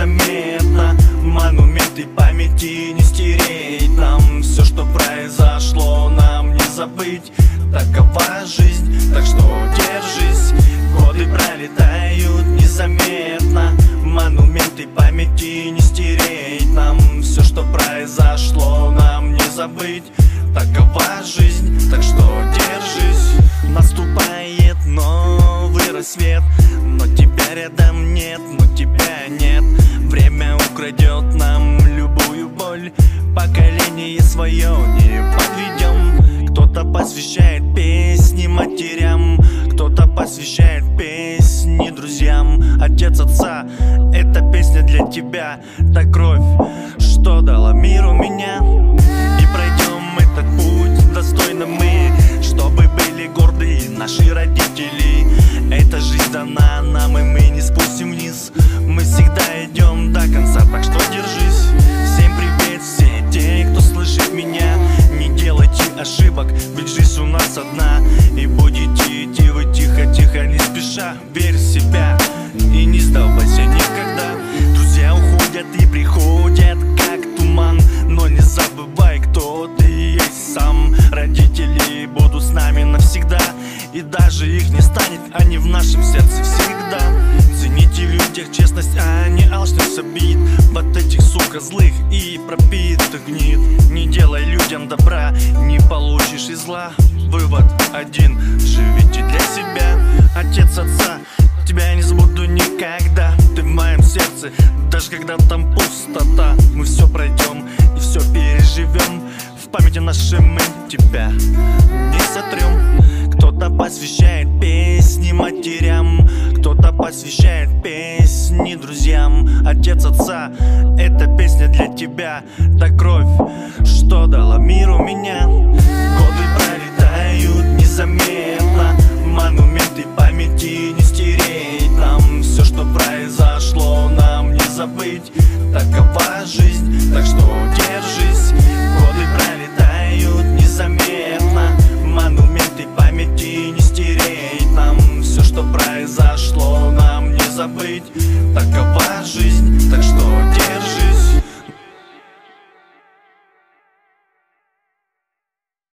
незаметно. Монументы памяти не стереть. Нам все, что произошло, нам не забыть. Такова жизнь, так что держись. Годы пролетают незаметно. Монументы памяти не стереть. Нам все, что произошло, нам не забыть. Такова жизнь, так что Поколение свое не подведем. Кто-то посвящает песни матерям Кто-то посвящает песни друзьям. Отец отца, эта песня для тебя. Та кровь, что дала миру меня. И пройдем этот путь достойно мы Чтобы были горды наши родители. Эта жизнь дана нам и мы не спустим ошибок, ведь жизнь у нас одна И будете идти вы тихо-тихо, не спеша. Верь в себя и не сдавайся никогда. Друзья уходят и приходят, как туман. Но не забывай, кто ты есть сам. Родители будут с нами навсегда И даже их не станет, они в нашем сердце всегда и пропитых гнит. Не делай людям добра, не получишь и зла. Вывод один, живите для себя. Отец отца, тебя я не забуду никогда. Ты в моем сердце, даже когда там пустота. Мы все пройдем и все переживем В памяти нашей мы тебя не сотрем Кто-то посвящает песни матерям Кто-то посвящает песни ни друзьям. Отец отца, эта песня для тебя. Та кровь, что дала миру меня. Годы пролетают незаметно. Монументы памяти не стереть нам. Все, что произошло, нам не забыть. Такова жизнь, так что держись. произошло, нам не забыть Такова жизнь, так что делать?